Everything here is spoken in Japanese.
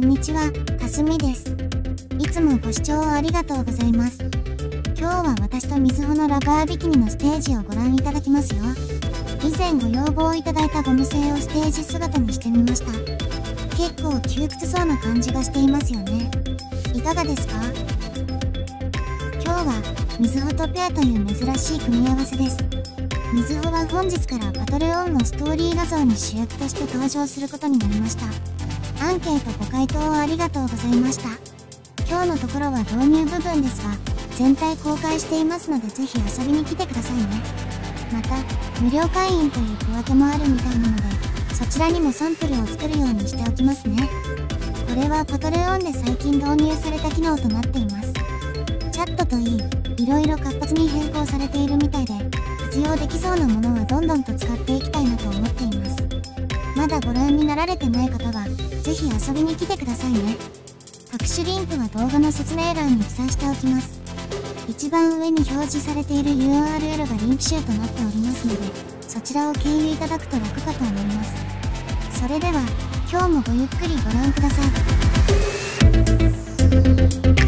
んにちは、かすみです。いつもご視聴ありがとうございます。今日は私とみずほのラバービキニのステージをご覧いただきますよ。以前ご要望いただいたゴム製をステージ姿にしてみました。結構窮屈そうな感じがしていますよね。いかがですか？今日はみずほとペアという珍しい組み合わせです。みずほは本日からパトレオンのストーリー画像に主役として登場することになりました。アンケートご回答ありがとうございました。今日のところは導入部分ですが全体公開していますのでぜひ遊びに来てくださいね。また無料会員という小分けもあるみたいなのでそちらにもサンプルを作るようにしておきますね。これはパトレオンで最近導入された機能となっています。チャットといいいろいろ活発に変更されているみたいで活用できそうなものはどんどんと使っていきたいなと思っています。まだご覧になられてない方はぜひ遊びに来てくださいね。各種リンクは動画の説明欄に記載しておきます。一番上に表示されている URL がリンク集となっておりますのでそちらを経由いただくと楽かと思います。それでは今日もごゆっくりご覧ください。